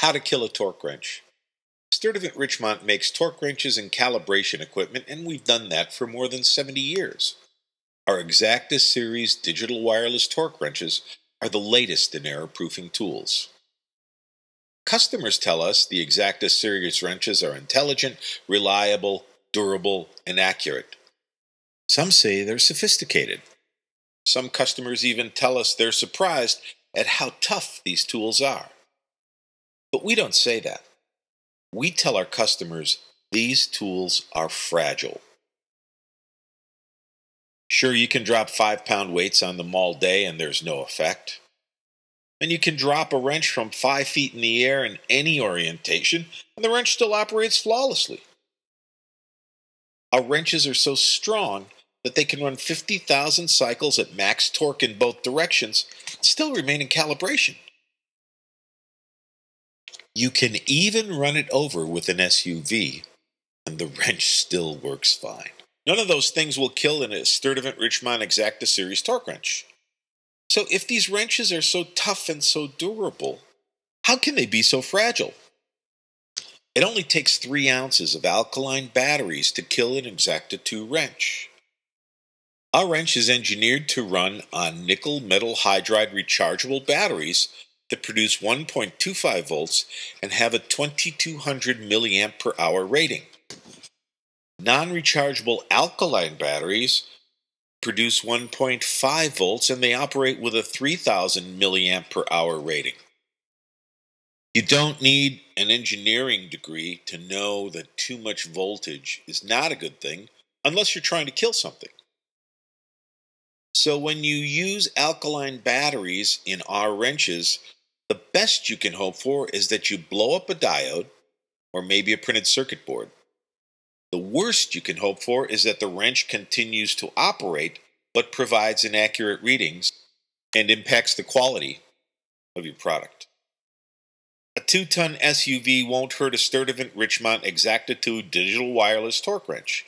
How to kill a torque wrench. Sturtevant Richmont makes torque wrenches and calibration equipment, and we've done that for more than 70 years. Our Exacta series digital wireless torque wrenches are the latest in error proofing tools. Customers tell us the Exacta series wrenches are intelligent, reliable, durable, and accurate. Some say they're sophisticated. Some customers even tell us they're surprised at how tough these tools are. But we don't say that. We tell our customers these tools are fragile. Sure, you can drop five pound weights on them all day and there's no effect. And you can drop a wrench from five feet in the air in any orientation and the wrench still operates flawlessly. Our wrenches are so strong that they can run 50,000 cycles at max torque in both directions and still remain in calibration. You can even run it over with an SUV, and the wrench still works fine. None of those things will kill in a Sturtevant Richmont Exacta Series torque wrench. So if these wrenches are so tough and so durable, how can they be so fragile? It only takes 3 ounces of alkaline batteries to kill an Exacta 2 wrench. Our wrench is engineered to run on nickel metal hydride rechargeable batteries that produce 1.25 volts and have a 2200 milliamp per hour rating. Non-rechargeable alkaline batteries produce 1.5 volts and they operate with a 3000 milliamp per hour rating. You don't need an engineering degree to know that too much voltage is not a good thing unless you're trying to kill something. So when you use alkaline batteries in our wrenches, the best you can hope for is that you blow up a diode or maybe a printed circuit board. The worst you can hope for is that the wrench continues to operate but provides inaccurate readings and impacts the quality of your product. A 2 ton SUV won't hurt a Sturtevant Richmont Exactitude digital wireless torque wrench,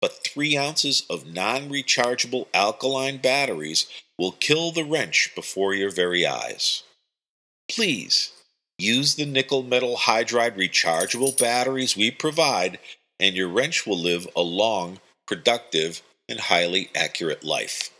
but 3 ounces of non rechargeable alkaline batteries will kill the wrench before your very eyes. Please use the nickel metal hydride rechargeable batteries we provide, and your wrench will live a long, productive, and highly accurate life.